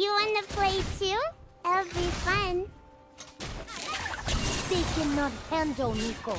You wanna play too? It'll be fun. They cannot handle Neeko.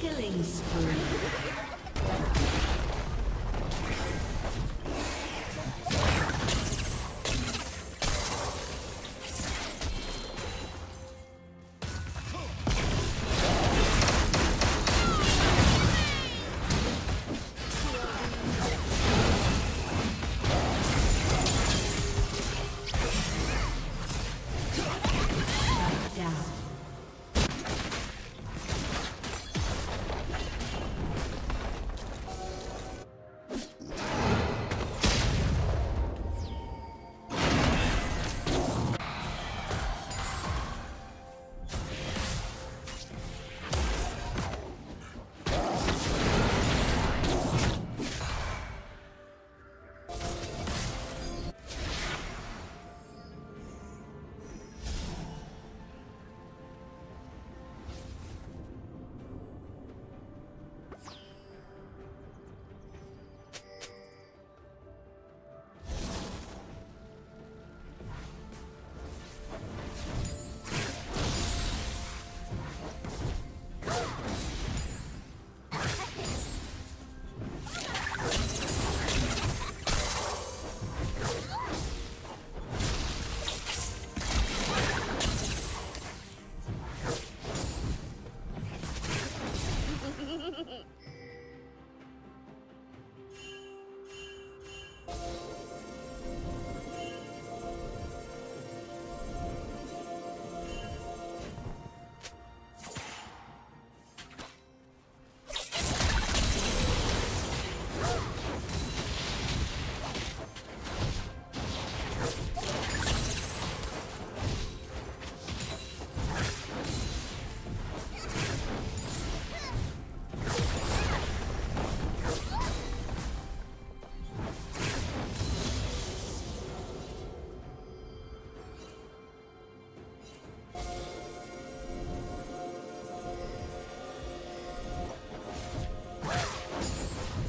Killing spree.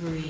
three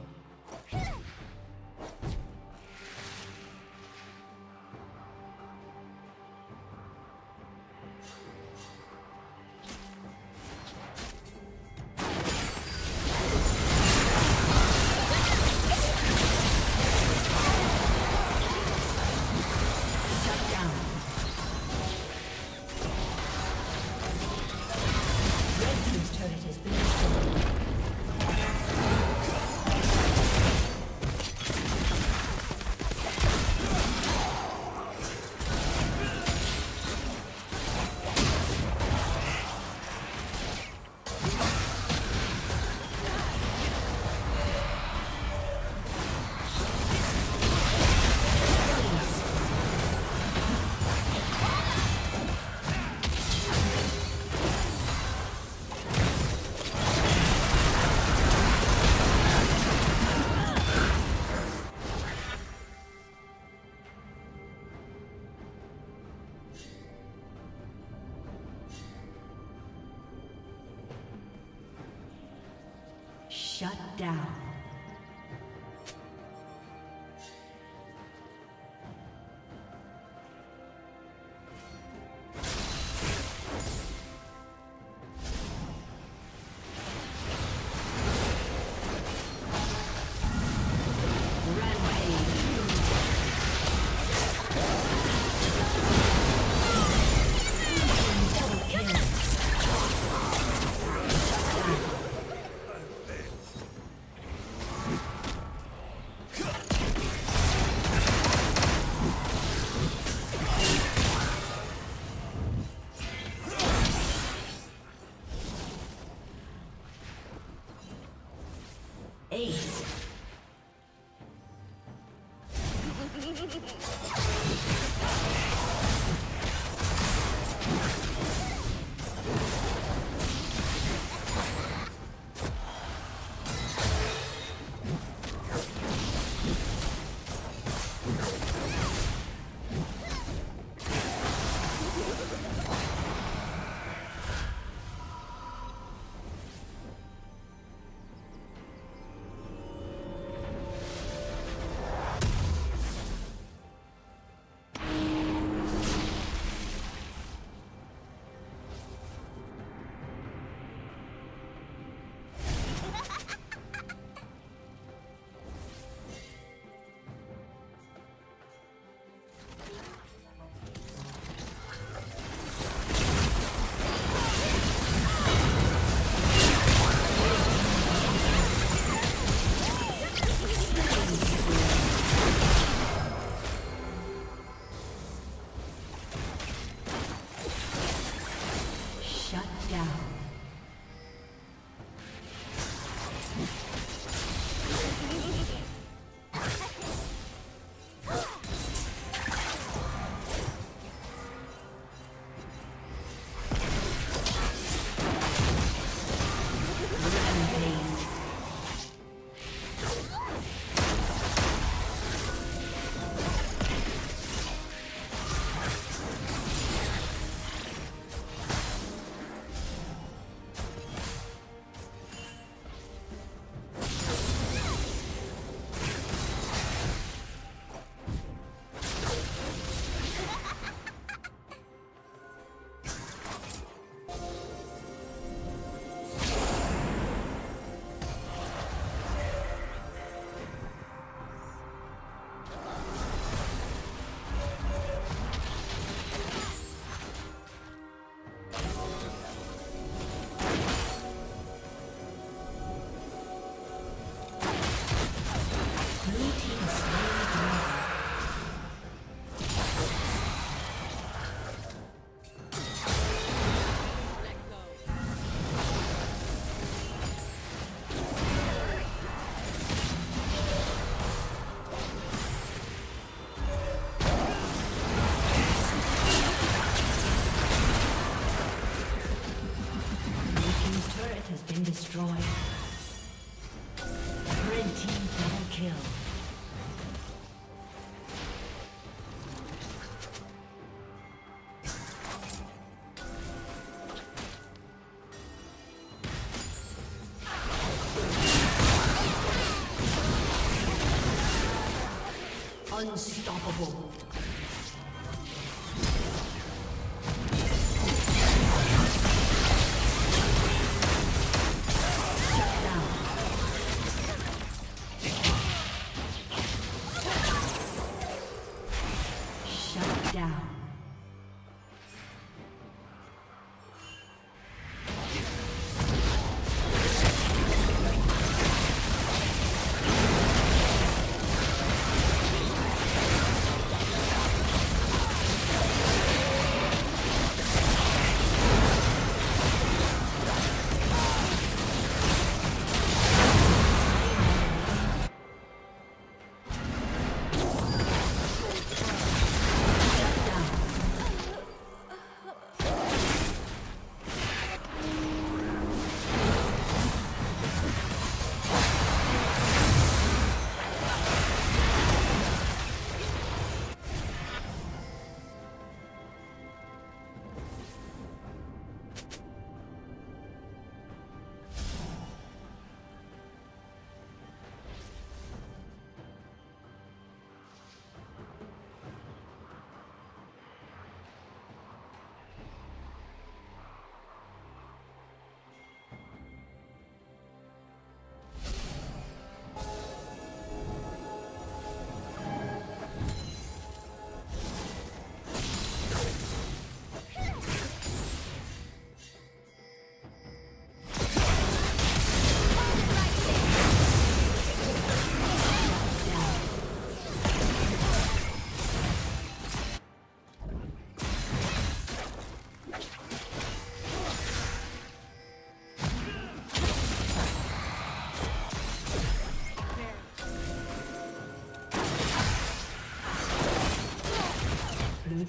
Unstoppable.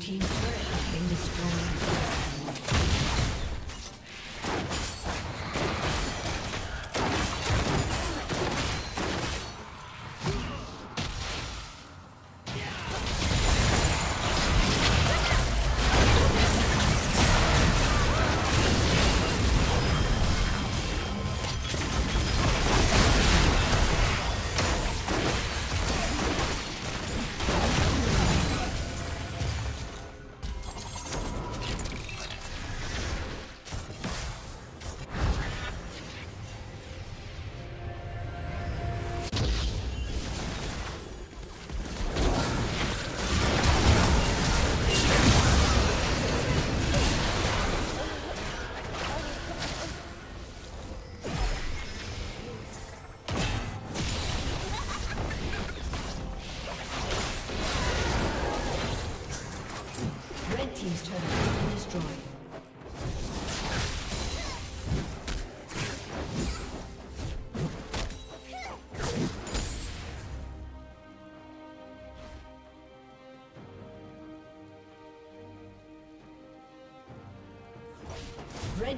team's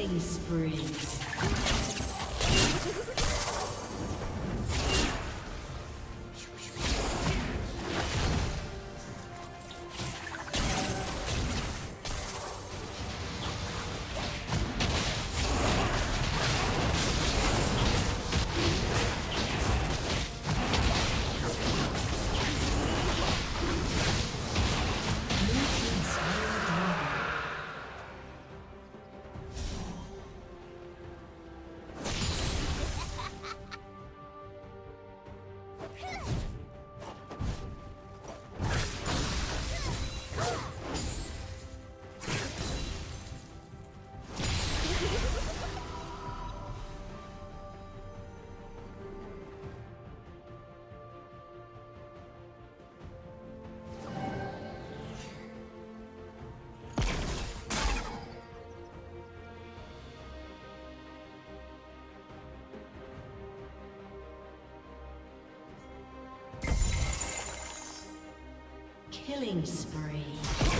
Killing spree. Killing spree.